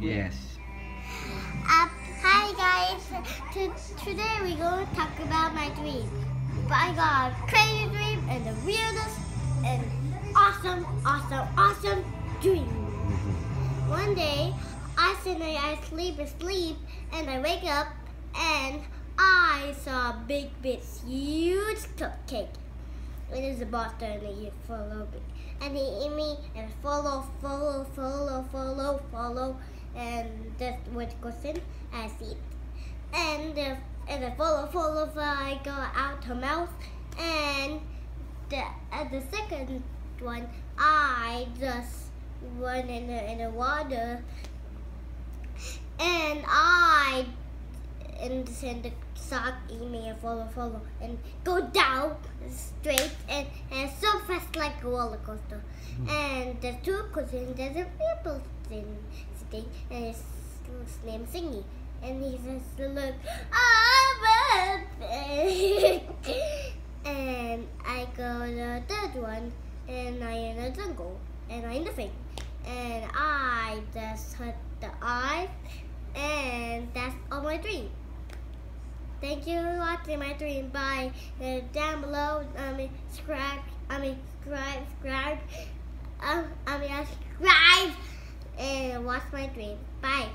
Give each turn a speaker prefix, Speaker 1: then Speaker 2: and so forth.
Speaker 1: Yes.
Speaker 2: Uh, hi guys. T- today we're going to talk about my dream. I got a crazy dream and the weirdest and awesome, awesome, awesome dream.
Speaker 1: Mm-hmm.
Speaker 2: One day, I sit there, I sleep and sleep, and I wake up and I saw a big, big, huge cupcake. It is a monster and he followed me. And he ate me and follow, follow, follow, follow, follow. And what goes in. I see. And the and the follow, follow, follow, I go out her mouth. And the at the second one, I just run in the in the water. And I and send the sock email follow follow and go down straight and, and so like a roller coaster. And there's two cousins there's a people sitting, and his, his name Singy. And he says look I'm ah and I go the third one and I in the jungle and I in the thing and I just hurt the eye and that's all my dream. Thank you for watching my dream. Bye. Down below, mean, subscribe. Subscribe, subscribe. Um, I mean, subscribe and watch my dream. Bye.